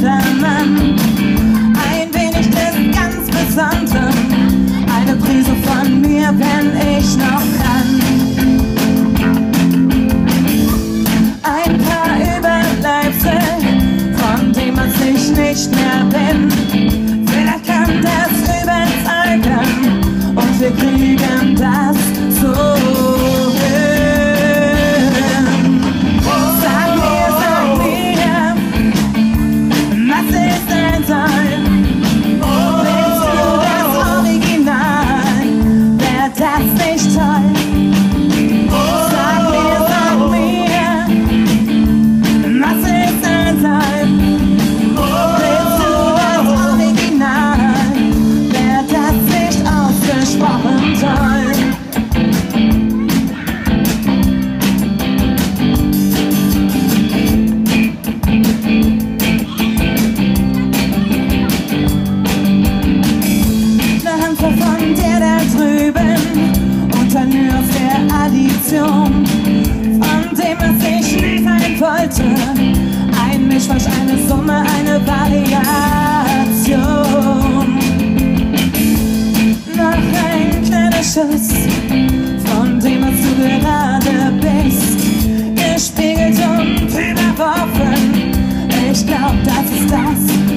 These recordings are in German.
jeder ein wenig des ganz Besonderen, eine Prise von mir, wenn ich noch kann. Ein paar Überbleibsel, von dem man sich nicht mehr bin. Wer kann das überzeugen? Und wir kriegen das. Wollte. Ein Mischmasch, eine Summe, eine Variation. Noch ein kleiner Schuss von dem, was du gerade bist. Gespiegelt und überworfen. Ich glaub, das ist das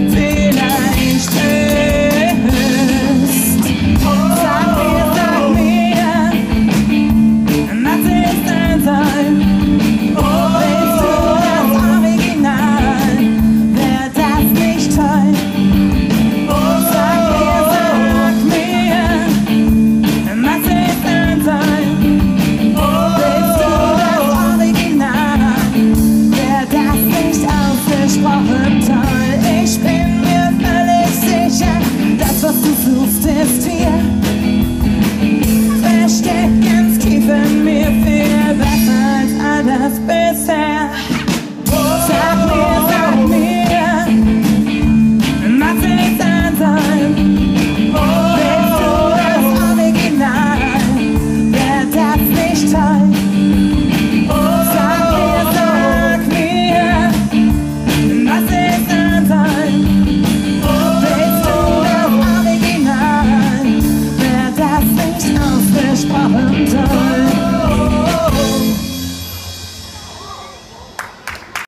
花很早